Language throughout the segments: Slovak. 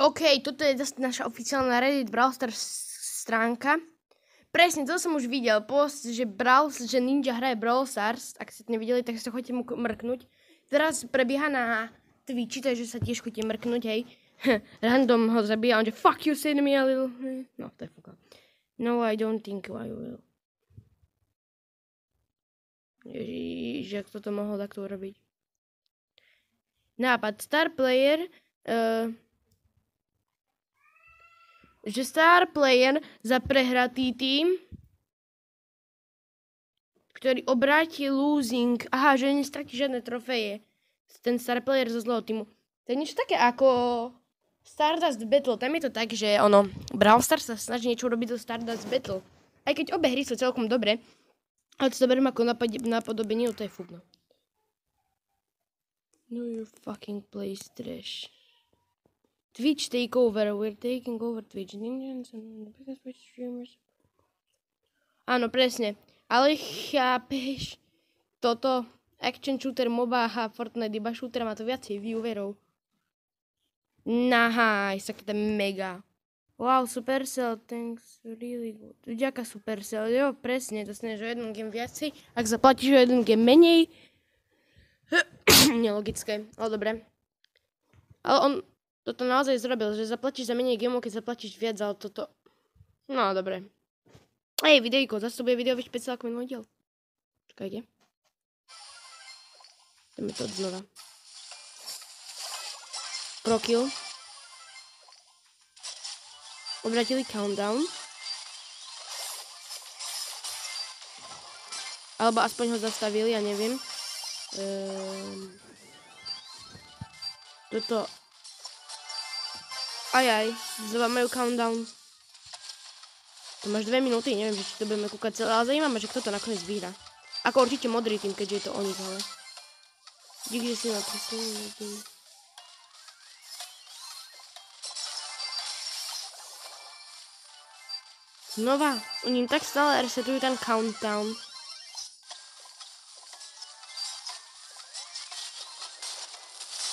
OK, toto je zase naša oficiálna Reddit Brawl Stars stránka. Presne, to som už videl, post, že, Brawl, že Ninja hraje Brawl Stars, ak ste to nevideli, tak sa chodite mu mrknúť. Teraz prebieha na Twitchi, takže sa tiež chodite mrknúť, hej. Random ho zabíja, on že fuck you, send me a little... No, to je fuka. No, I don't think I will. Ježiš, jak toto mohol takto urobiť. Nápad. Star player... Uh, že star player za prehratý tým, ktorý obráti losing, aha, že nestratí žiadne trofeje, ten star player zo zlého týmu. To je niečo také ako Stardust Battle, tam je to tak, že ono, Brawl Stars sa snaží niečo robiť do Stardust Battle. Aj keď obe hry sú celkom dobré, ale to beriem ako napodobenie, no to je fúkno. No your fucking place trash. Twitch takeover. We're taking over Twitch. Ninjas and the biggest Twitch streamers. Áno, presne. Ale chápeš, toto action shooter, MOBA a Fortnite iba shooter má to viacej viewerov. Nice, tak to mega. Wow, Supercell, thanks, really good. Ďaká Supercell, jo, presne, to sneš o jeden game viacej. Ak zaplatíš o jeden game menej, nelogické, ale dobre. Ale on, toto naozaj zrobil, že zaplatíš za menej gemov, keď zaplatíš viac, ale toto... No, dobre. Ej, videjko, zase to bude videový špeciál ako minulý diel. Čakajte. Ideme to znova. Prokill. Obratili countdown. Alebo aspoň ho zastavili, ja neviem. Ehm... Toto Ajaj, majú countdown. To máš dve minúty, neviem, že či to budeme kúkať celé, ale zaujíma ma, že kto to nakoniec vyhrá. Ako určite modrý tým, keďže je to o nich, ale... Dík, že si na to Znova, oni tak stále resetujú ten countdown.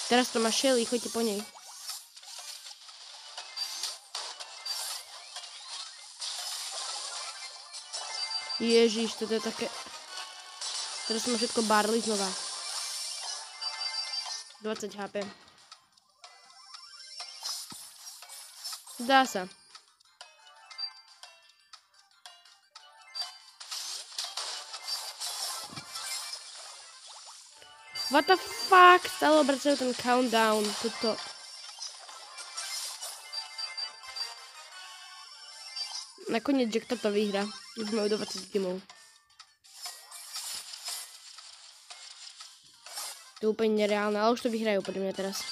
Teraz to má Shelly, choďte po nej. Ježiš, toto je také... Teraz má všetko barley znova. 20 HP. Dá sa. What the fuck? Stále obracajú ten countdown. Toto... Nakoniec Jack toto vyhra. Už majú 20 tímov. To je úplne nereálne, ale už to vyhrajú podľa mňa teraz.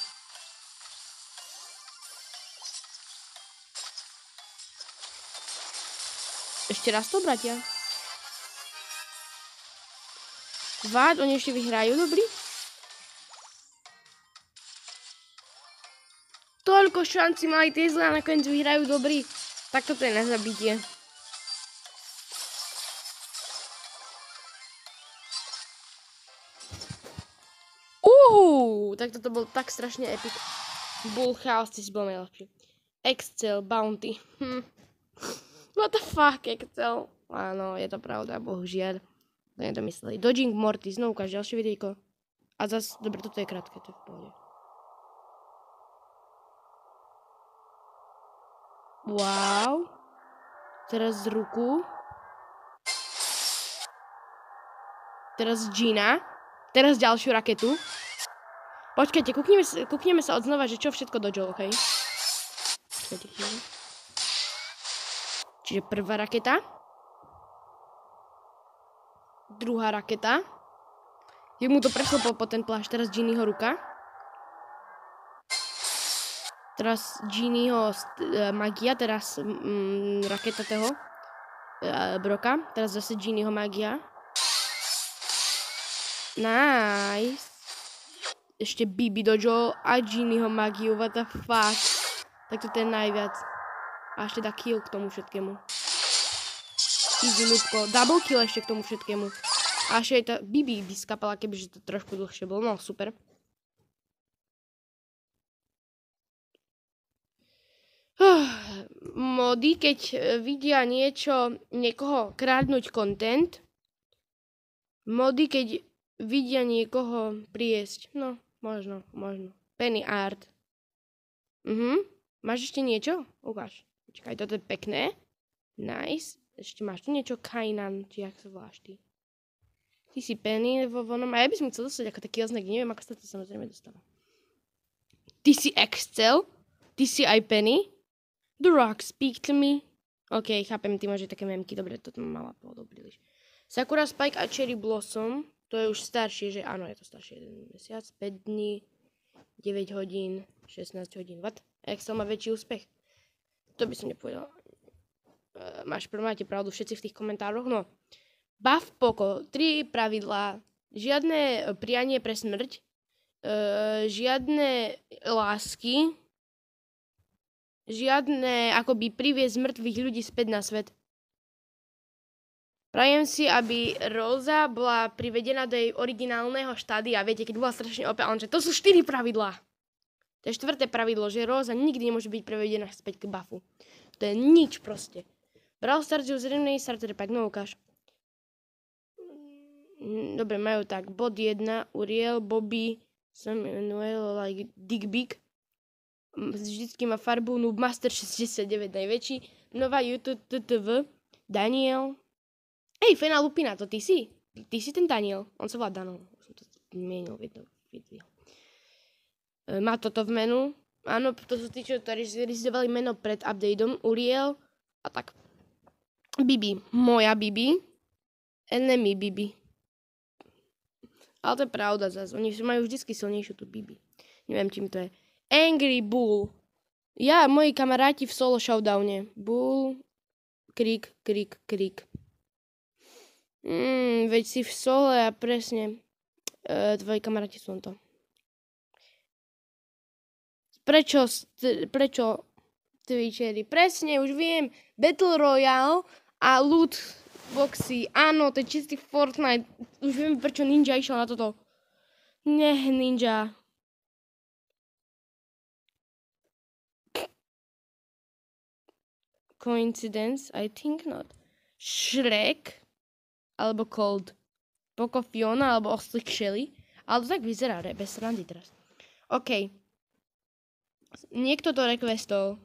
Ešte raz to, bratia. Vád, oni ešte vyhrajú, dobrý? Toľko šanci mali tie zlé a nakoniec vyhrajú, dobrý. Tak toto je na zabitie. Tak toto bol tak strašne epic. Bull Chaos, ty si bol najlepší. Excel, Bounty. Hm. What the fuck, Excel? Áno, je to pravda, bohužiaľ. To nedomysleli. Dodging Morty, znovu ukáž ďalšie videjko. A zas, dobre, toto je krátke, to je v pohode. Wow. Teraz z ruku. Teraz Gina. Teraz ďalšiu raketu. Počkajte, kúkneme, kúkneme sa odznova, že čo všetko okej? Okay? Počkajte chvíľu. Čiže prvá raketa. Druhá raketa. Je mu to prešlo po, ten plášť, teraz Ginnyho ruka. Teraz Ginnyho uh, magia, teraz mm, raketa toho uh, Broka. Teraz zase Ginnyho magia. Nice ešte Bibi Dojo a Ginnyho magiu, what the fuck. Tak to je najviac. A ešte dá kill k tomu všetkému. Easy nutko. Double kill ešte k tomu všetkému. A ešte aj tá Bibi by skapala, kebyže to trošku dlhšie bolo. No, super. mody, keď e, vidia niečo, niekoho krádnuť content. Mody, keď vidia niekoho priesť. No, možno, možno. Penny art. Mhm. Máš ešte niečo? Ukáž. Počkaj, toto je pekné. Nice. Ešte máš tu niečo? Kainan, či jak sa voláš ty. Ty si Penny vo vonom. A ja by som chcel dostať ako taký oznak. Neviem, ako sa to samozrejme dostalo. Ty si Excel? Ty si aj Penny? The Rock, speak to me. OK, chápem, ty máš také memky, dobre, toto ma mala podobríliš. Sakura Spike a Cherry Blossom, to je už staršie, že áno, je to staršie, 1 mesiac, 5 dní, 9 hodín, 16 hodín, what? Excel má väčší úspech. To by som nepovedala. Uh, máš, máte pravdu všetci v tých komentároch, no. Buff Poco, tri pravidlá, žiadne prianie pre smrť, uh, žiadne lásky, žiadne akoby priviesť mŕtvych ľudí späť na svet. Prajem si, aby Rosa bola privedená do jej originálneho štádia. Viete, keď bola strašne opäť, že to sú štyri pravidlá. To je štvrté pravidlo, že Rosa nikdy nemôže byť prevedená späť k buffu. To je nič proste. Brawl Stars username starter pack, no ukáž. Mm, dobre, majú tak. Bod 1, Uriel, Bobby, Samuel, like Dick Big vždycky má farbu Noobmaster 69 najväčší, nová YouTube TTV, Daniel. Hej, Fena Lupina, to ty si? Ty si ten Daniel. On sa volá Dano. Som to zmienil v jednom videu. E, má toto v menu. Áno, to sú tí, čo realizovali meno pred updateom. Uriel a tak. Bibi. Moja Bibi. Enemy Bibi. Ale to je pravda zase. Oni majú vždy silnejšiu tú Bibi. Neviem, čím to je. Angry Bull. Ja a moji kamaráti v solo showdowne. Bull, krik, krik, krik. Mm, veď si v sole a presne. E, tvoji kamaráti sú to. Prečo, st- prečo Twitchery? Presne, už viem. Battle Royale a loot boxy. Áno, to je čistý Fortnite. Už viem, prečo Ninja išiel na toto. Nech Ninja. Coincidence? I think not. Shrek alebo Cold. Poco Fiona alebo Ostrich Shelly. Ale to tak vyzerá, re, bez randy teraz. OK. Niekto to requestol.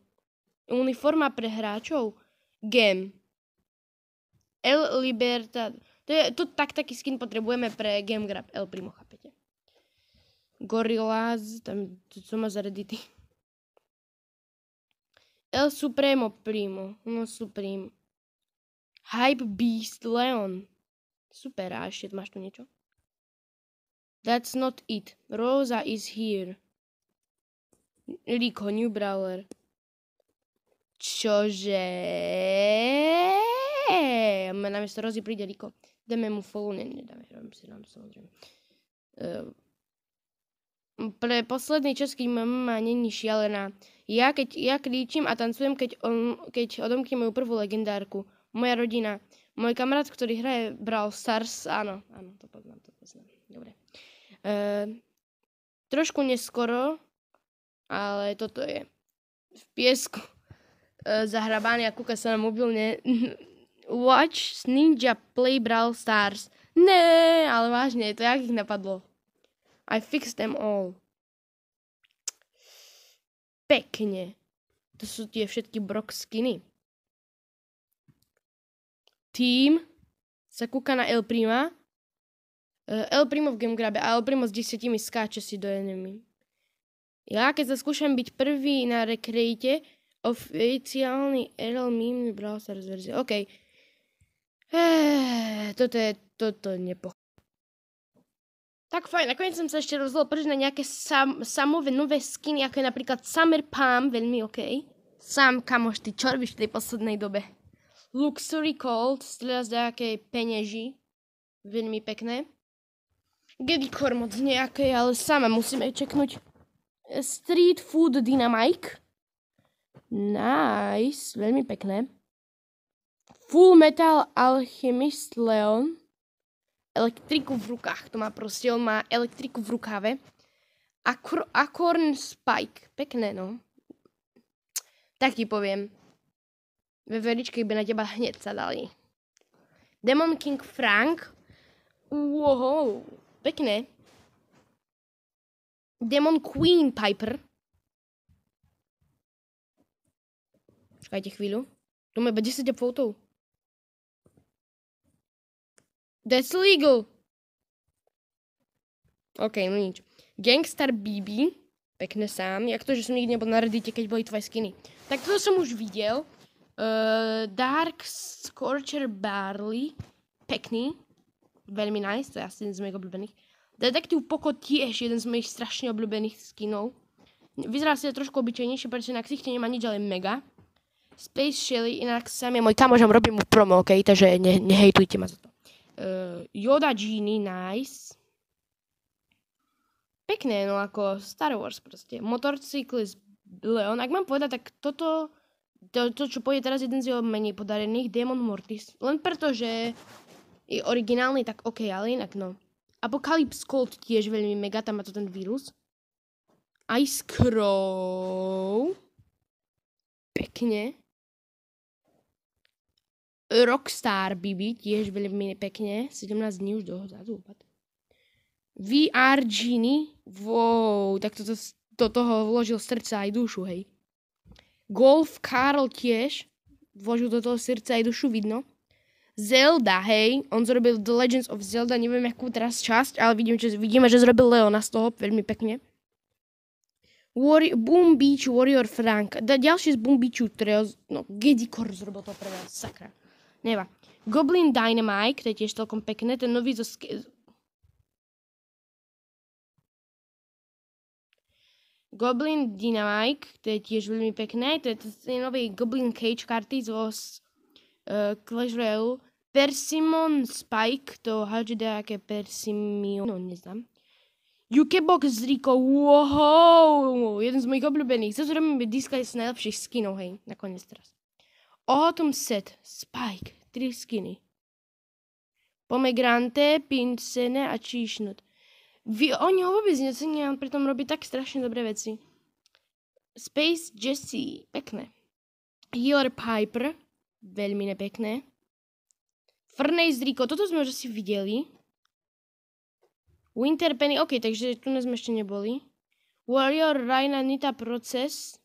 Uniforma pre hráčov? Gem. El Libertad. To, je, to tak taký skin potrebujeme pre Game Grab. El Primo, chápete? Gorillaz, tam, to, co má za reddity. El Supremo Primo. No Supreme. Hype Beast Leon. Super, a ešte máš tu niečo? That's not it. Rosa is here. Rico, New Brawler. Čože? Namiesto Rozy príde Rico. Dáme mu follow, ne, nedáme, robím si nám samozrejme. Uh, pre posledný český mama není šialená. Ja, keď, ja klíčim a tancujem, keď, on, keď odomkne moju prvú legendárku. Moja rodina. Môj kamarát, ktorý hraje Brawl Stars, áno, áno, to poznám, to poznám. Dobre. E, trošku neskoro, ale toto je v piesku e, zahrabaný a kúka sa na mobilne. Watch Ninja Play Brawl Stars. Ne, ale vážne, to jak ich napadlo. I fixed them all. Pekne. To sú tie všetky Brock skiny. Tým sa kúka na El Prima. Uh, El Primo v Gamegrabe a El Primo s desiatimi skáče si do enemy. Ja keď sa skúšam byť prvý na rekrejte, oficiálny RL meme browser z verzie. OK. Eh, toto je, toto nepo... Tak fajn, nakoniec som sa ešte rozhodol prečo na nejaké sam, samové nové skiny, ako je napríklad Summer Palm, veľmi OK. Sam, kamoš, ty čo robíš v tej poslednej dobe? Luxury Cold, strieľa z nejakej peneži. Veľmi pekné. Gedikor moc nejaké, ale sama musíme čeknúť. Street Food Dynamite. Nice, veľmi pekné. Full Metal Alchemist Leon elektriku v rukách. To má proste, on má elektriku v rukáve. Akor, Acorn Spike. Pekné, no. Tak ti poviem. Veveričky by na teba hneď sadali. Demon King Frank. Wow, pekné. Demon Queen Piper. Čakajte chvíľu. Tu má iba 10 fotov. That's legal. OK, no nič. Gangstar BB. Pekné sám. Jak to, že som nikdy nebol na Reddite, keď boli tvoje skiny. Tak toto som už videl. Uh, Dark Scorcher Barley. Pekný. Veľmi nice, to je asi jeden z mojich obľúbených. Detektív Poco tiež jeden z mojich strašne obľúbených skinov. Vyzerá si trošku obyčajnejšie, pretože na ksichte nemá nič, ale mega. Space Shelly, inak sám je môj kamož, robím mu promo, ok? Takže ne, nehejtujte ma za to. Uh, Yoda Genie, nice. Pekné, no ako Star Wars proste. Motorcyklist Leon, ak mám povedať, tak toto, to, to čo pôjde teraz jeden z jeho menej podarených, Demon Mortis. Len preto, že je originálny, tak ok, ale inak no. Apocalypse Cold tiež veľmi mega, tam má to ten vírus. Ice Crow. Pekne. Rockstar Bibi, tiež veľmi pekne. 17 dní už dozadu. VR Genie. Wow, tak toto, do toho vložil srdca aj dušu, hej. Golf Karl tiež. Vložil do toho srdca aj dušu, vidno. Zelda, hej, on zrobil The Legends of Zelda, neviem akú teraz časť, ale vidím, že, vidíme, že zrobil Leona z toho veľmi pekne. Warri- Boom Beach Warrior Frank. Da, ďalší z Boom Beachu, ktorého, no, Gedikor zrobil to pre sakra. Neva. Goblin Dynamite, to je tiež celkom pekné, ten nový zo... Goblin Dynamite, to je tiež veľmi pekné, to je ten nový Goblin Cage karty zo uh, Clash Royale. Persimon Spike, to hádže nejaké Persimio, no neznám. Jukebox z Rico, wow, jeden z mojich obľúbených. Zase robíme diska z najlepších skinov, hej, nakoniec teraz. Autumn Set, Spike, tri skiny. Pomegrante, Pincene a Číšnut. Vy, oni ho vôbec necenia, on pritom robí tak strašne dobré veci. Space Jessie, pekné. Healer Piper, veľmi nepekné. Frnej Rico, toto sme už asi videli. Winter Penny, ok, takže tu sme ešte neboli. Warrior Raina Nita Process.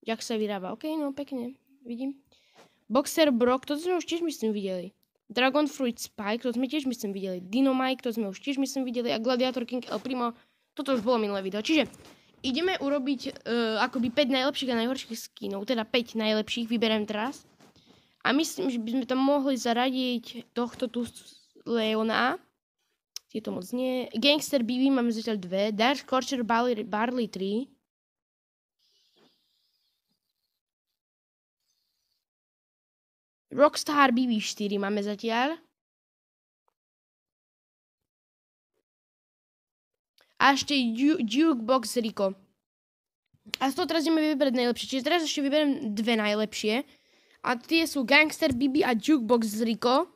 Jak sa vyrába, ok, no pekne, vidím. Boxer Brock, toto sme už tiež myslím videli. Dragon Fruit Spike, to sme tiež myslím videli. Dynamite, to sme už tiež myslím videli. A Gladiator King El Primo, toto už bolo minulé video. Čiže ideme urobiť uh, akoby 5 najlepších a najhorších skinov, teda 5 najlepších, vyberiem teraz. A myslím, že by sme tam mohli zaradiť tohto tu Leona. to moc nie. Gangster BB máme zatiaľ dve. Dark Scorcher Barley, Barley 3. Rockstar BB 4 máme zatiaľ. A ešte Jukebox Rico. A z toho teraz ideme vyberať najlepšie. Čiže teraz ešte vyberiem dve najlepšie. A tie sú Gangster Bibi a Jukebox Rico.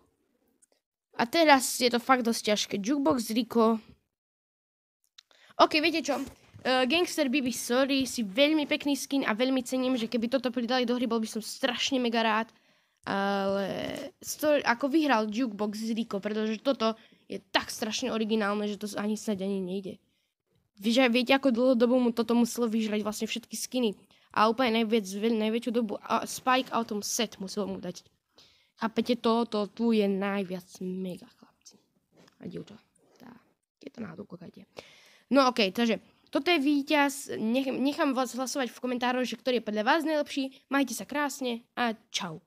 A teraz je to fakt dosť ťažké. Jukebox Rico. OK, viete čo? Uh, Gangster Bibi, sorry, si veľmi pekný skin a veľmi cením, že keby toto pridali do hry, bol by som strašne mega rád. Ale story, ako vyhral Jukebox Rico, pretože toto je tak strašne originálne, že to ani snáď ani nejde. Víš, viete, ako dlhodobo mu toto muselo vyžrať vlastne všetky skiny a úplne najviac, najväčšiu dobu a Spike Autumn Set musel mu dať. Chápete to? To tu je najviac mega chlapci. A dievča. Tá. Je to náhodou kokajte. No okej, okay, takže toto je víťaz. Nech, nechám vás hlasovať v komentároch, že ktorý je podľa vás najlepší. Majte sa krásne a čau.